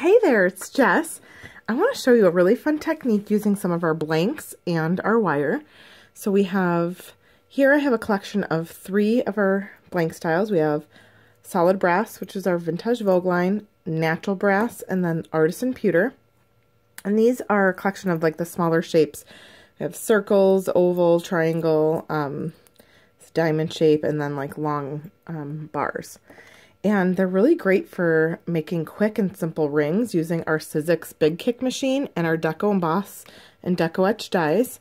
Hey there, it's Jess. I want to show you a really fun technique using some of our blanks and our wire. So we have, here I have a collection of three of our blank styles. We have solid brass, which is our Vintaj Vogue line, natural brass, and then artisan pewter. And these are a collection of like the smaller shapes. We have circles, oval, triangle, um, diamond shape, and then like long um, bars. And they're really great for making quick and simple rings using our Sizzix Big Kick machine and our Deco Emboss and Deco Etch dies.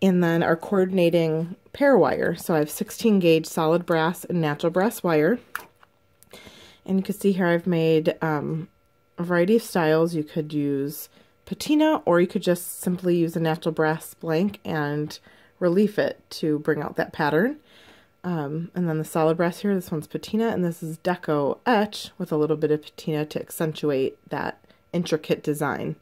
And then our coordinating Parawire. So I have 16 gauge solid brass and natural brass wire. And you can see here I've made um, a variety of styles. You could use patina or you could just simply use a natural brass blank and relief it to bring out that pattern. Um, and then the solid brass here, this one's patina, and this is deco etch with a little bit of patina to accentuate that intricate design.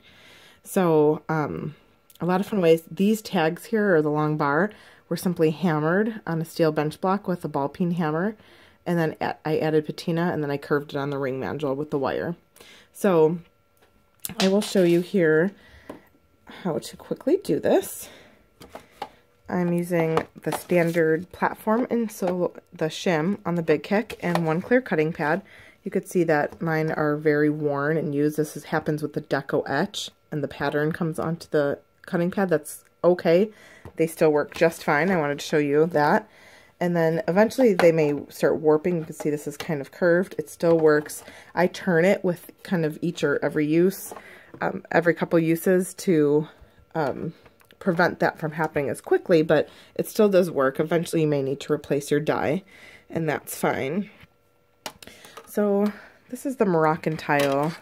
So um, a lot of fun ways. These tags here, or the long bar, were simply hammered on a steel bench block with a ball peen hammer. And then I added patina, and then I curved it on the ring mandrel with the wire. So I will show you here how to quickly do this. I'm using the standard platform and so the shim on the big kick and one clear cutting pad. You could see that mine are very worn and used. This is, happens with the deco etch and the pattern comes onto the cutting pad. That's okay. They still work just fine. I wanted to show you that. And then eventually they may start warping. You can see this is kind of curved. It still works. I turn it with kind of each or every use, um, every couple uses to um, prevent that from happening as quickly, but it still does work. Eventually you may need to replace your die, and that's fine. So this is the Moroccan tile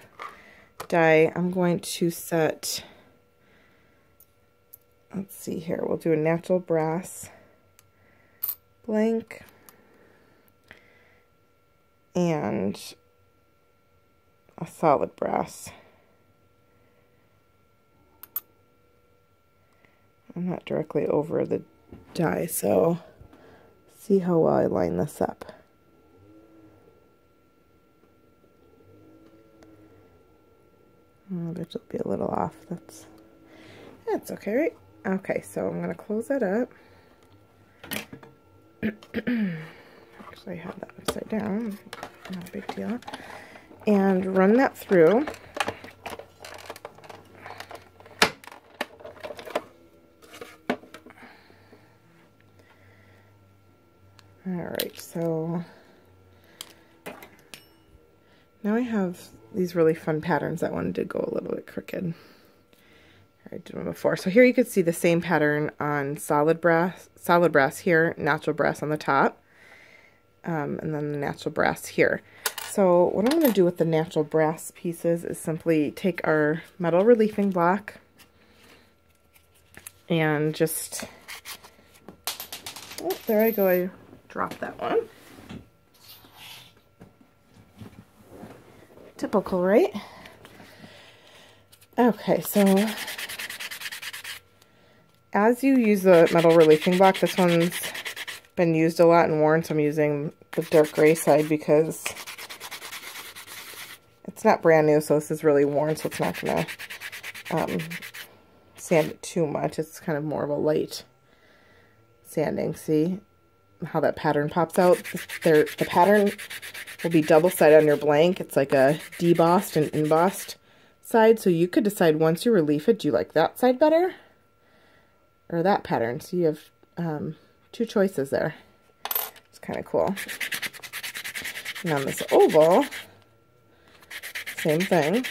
die. I'm going to set, let's see here, we'll do a natural brass blank and a solid brass. I'm not directly over the die, so see how well I line this up. Oh, this will be a little off. That's that's okay, right? Okay, so I'm gonna close that up. Actually, I have that upside down. Not a big deal. And run that through. Alright, so now I have these really fun patterns that wanted to go a little bit crooked. I did one before. So here you could see the same pattern on solid brass, solid brass here, natural brass on the top, um, and then the natural brass here. So what I'm going to do with the natural brass pieces is simply take our metal reliefing block and just, oh, there I go, I drop that one. Typical, right? Okay, so as you use the metal reliefing block, this one's been used a lot and worn, so I'm using the dark gray side because it's not brand new, so this is really worn, so it's not going to um, sand it too much. It's kind of more of a light sanding, see? How that pattern pops out. There, the pattern will be double-sided on your blank. It's like a debossed and embossed side. So you could decide once you relief it, do you like that side better? Or that pattern. So you have um, two choices there. It's kind of cool. And on this oval, same thing.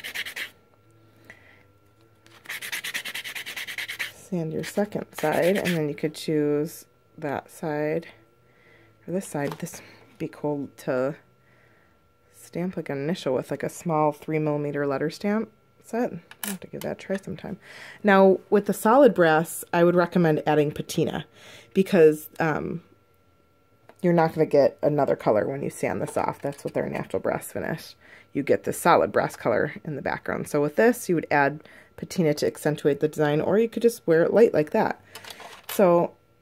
Sand your second side, and then you could choose that side this side, this would be cool to stamp like an initial with like a small three millimeter letter stamp set. i have to give that a try sometime. Now with the solid brass, I would recommend adding patina because um, you're not going to get another color when you sand this off. That's with our natural brass finish. You get the solid brass color in the background. So with this, you would add patina to accentuate the design, or you could just wear it light like that. So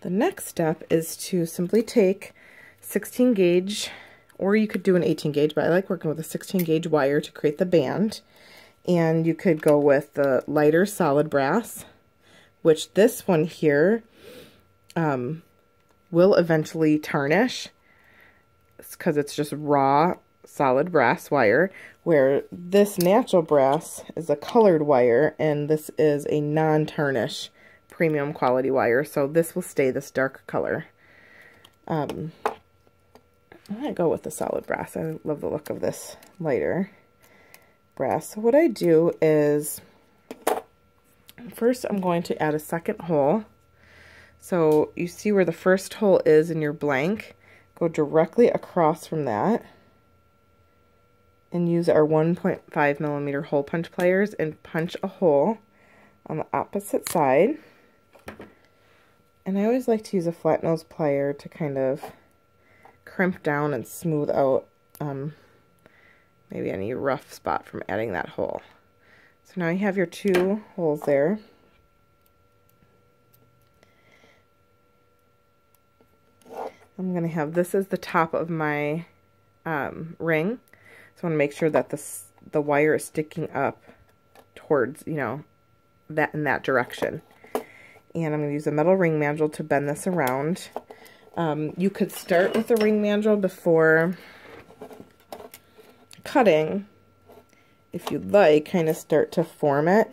The next step is to simply take 16 gauge or you could do an 18 gauge, but I like working with a 16 gauge wire to create the band. And you could go with the lighter solid brass, which this one here um, will eventually tarnish because it's just raw solid brass wire, where this natural brass is a colored wire, and this is a non-tarnish premium quality wire, so this will stay this dark color. Um, I'm going to go with the solid brass. I love the look of this lighter brass. So what I do is, first I'm going to add a second hole. So you see where the first hole is in your blank. Go directly across from that and use our 1.5 millimeter hole punch pliers and punch a hole on the opposite side. And I always like to use a flat nose plier to kind of crimp down and smooth out um, maybe any rough spot from adding that hole. So now you have your two holes there. I'm going to have this as the top of my um, ring. So I want to make sure that this, the wire is sticking up towards, you know, that in that direction. And I'm going to use a metal ring mandrel to bend this around. Um, you could start with a ring mandrel before cutting, if you'd like, kind of start to form it.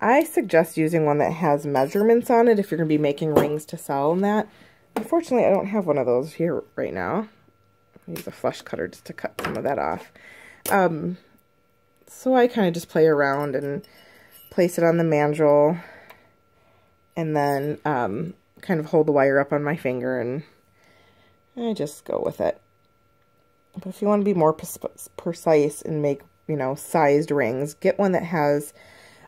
I suggest using one that has measurements on it if you're going to be making rings to sell and that. Unfortunately, I don't have one of those here right now. i use a flush cutter just to cut some of that off. Um, so I kind of just play around and place it on the mandrel and then um, kind of hold the wire up on my finger and I just go with it. But if you want to be more precise and make, you know, sized rings, get one that has,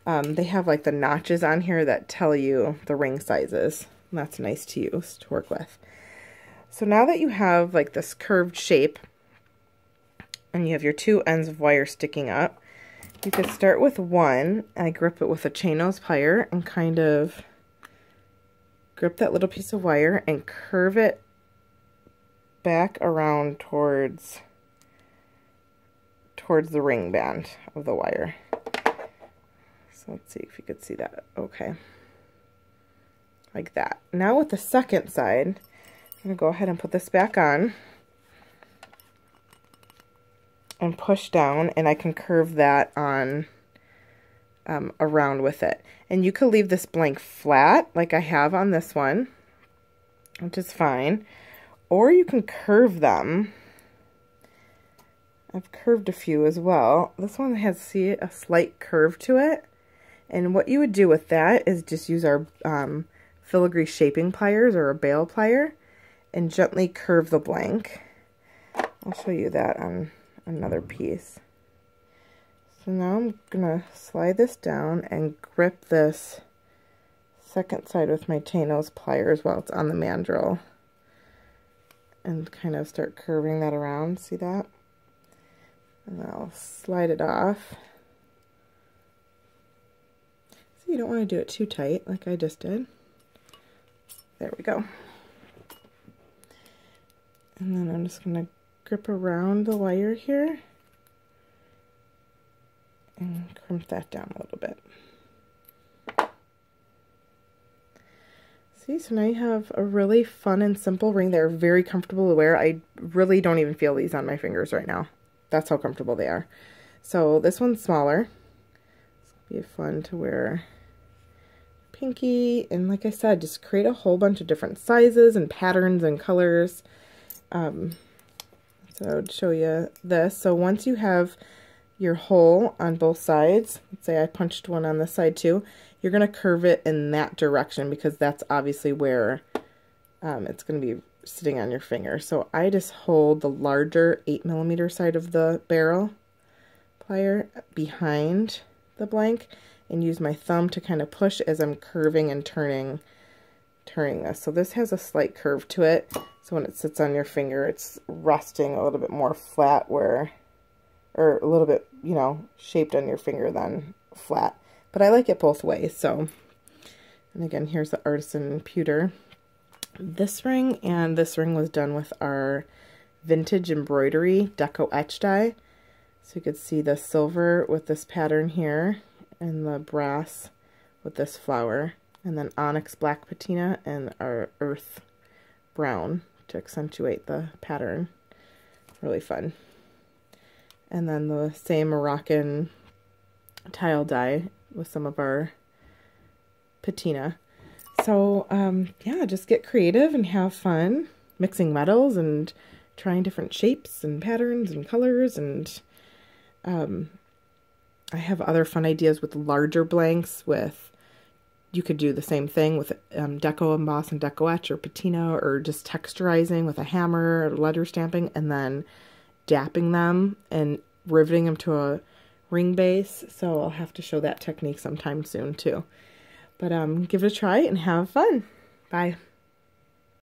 um, they have like the notches on here that tell you the ring sizes. that's nice to use to work with. So now that you have like this curved shape and you have your two ends of wire sticking up, you could start with one. I grip it with a chain nose plier and kind of grip that little piece of wire and curve it back around towards towards the ring band of the wire. So let's see if you could see that. Okay. Like that. Now with the second side, I'm going to go ahead and put this back on and push down and I can curve that on um, around with it. And you could leave this blank flat like I have on this one, which is fine. Or you can curve them. I've curved a few as well. This one has, see, a slight curve to it. And what you would do with that is just use our um, filigree shaping pliers or a bale plier and gently curve the blank. I'll show you that on another piece. So now I'm going to slide this down and grip this second side with my nose pliers while it's on the mandrel and kind of start curving that around. See that? And I'll slide it off. So you don't want to do it too tight like I just did. There we go. And then I'm just going to grip around the wire here and crimp that down a little bit. See, so now you have a really fun and simple ring. They're very comfortable to wear. I really don't even feel these on my fingers right now. That's how comfortable they are. So this one's smaller. It's going to be fun to wear pinky. And like I said, just create a whole bunch of different sizes and patterns and colors. Um, so I would show you this. So once you have your hole on both sides, let's say I punched one on this side too, you're going to curve it in that direction because that's obviously where um, it's going to be sitting on your finger. So I just hold the larger 8 millimeter side of the barrel plier behind the blank and use my thumb to kind of push as I'm curving and turning turning this. So this has a slight curve to it. So when it sits on your finger, it's resting a little bit more flat where, or a little bit, you know, shaped on your finger than flat. But I like it both ways, so. And again, here's the Artisan pewter. This ring and this ring was done with our vintage embroidery deco etch die. So you could see the silver with this pattern here and the brass with this flower. And then onyx black patina and our earth brown to accentuate the pattern. Really fun. And then the same Moroccan tile die with some of our patina. So, um, yeah, just get creative and have fun mixing metals and trying different shapes and patterns and colors. And um, I have other fun ideas with larger blanks with you could do the same thing with um, deco emboss and deco etch or patina or just texturizing with a hammer or letter stamping and then dapping them and riveting them to a ring base. So I'll have to show that technique sometime soon too. But um, give it a try and have fun. Bye.